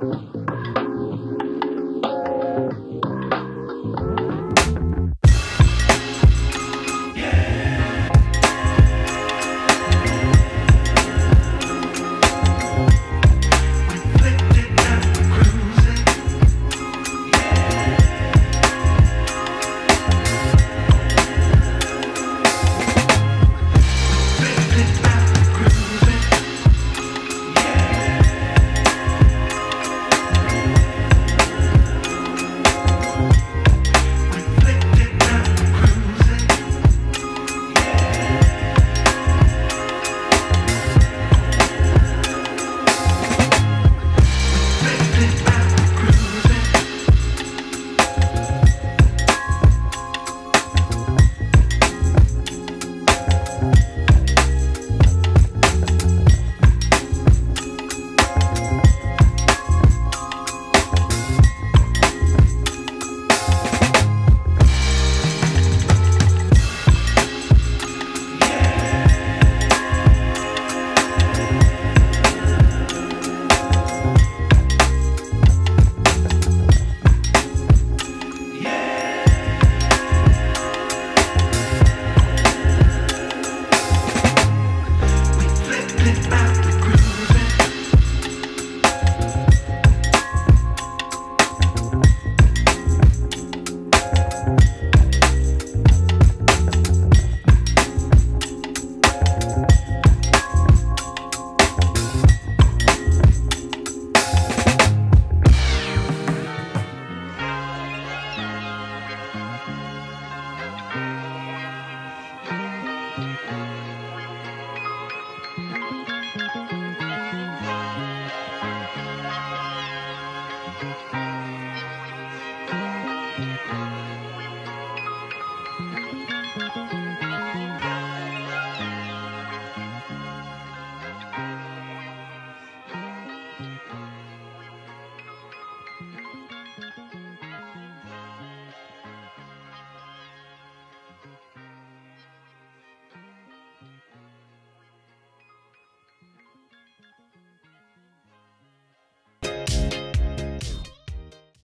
Mm-hmm.